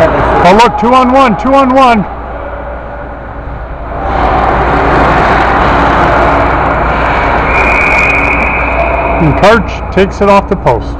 Oh, look, two on one, two on one. And Karch takes it off the post.